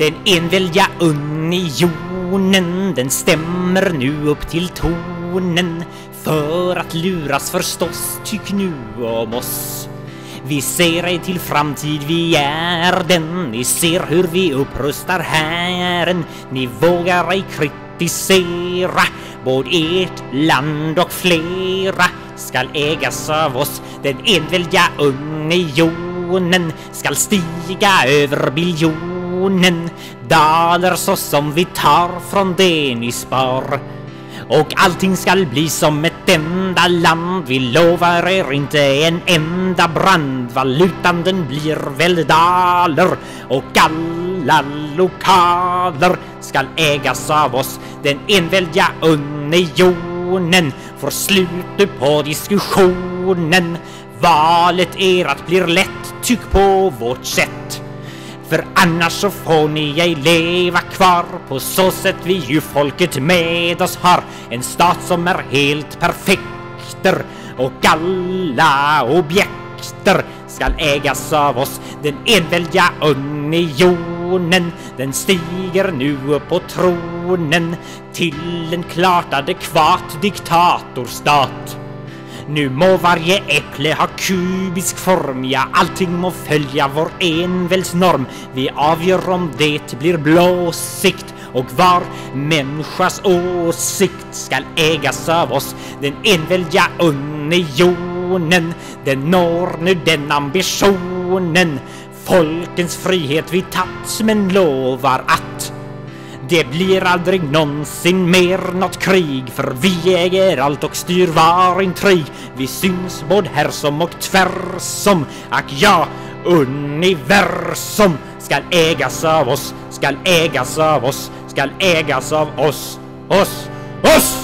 Den enväldiga unionen den stämmer nu upp till tonen för att luras förstås, tyck nu om oss. Vi ser ej till framtid, vi är den. Ni ser hur vi upprustar hären. Ni vågar ej kritisera. Både ert land och flera skall ägas av oss. Den enväldiga unionen skall stiga över biljonen. Daler så som vi tar från det ni spar. Och allting skall bli som ett enda land. Vi lovar er inte en enda brand Valutan den blir väl daler. Och alla lokaler skall ägas av oss. Den enväldiga unionen Får slut på diskussionen. Valet erat blir lätt, tyck på vårt sätt för annars så får ni ej leva kvar. På så sätt vi ju folket med oss har. En stat som är helt perfekter. Och alla objekter skall ägas av oss. Den enväldiga unionen Den stiger nu upp på tronen. Till en klart adekvat diktatorstat nu må varje äpple ha kubisk form, ja allting må följa vår enväldsnorm. Vi avgör om det blir blåsikt och var människas åsikt skall ägas av oss. Den enväldiga unionen, den når nu den ambitionen. Folkens frihet vi tatt men lovar att det blir aldrig någonsin mer något krig För vi äger allt och styr var intrig Vi syns både här som och tvärsom Ack ja, universum Skall ägas av oss, skall ägas av oss Skall ägas av oss, oss, oss.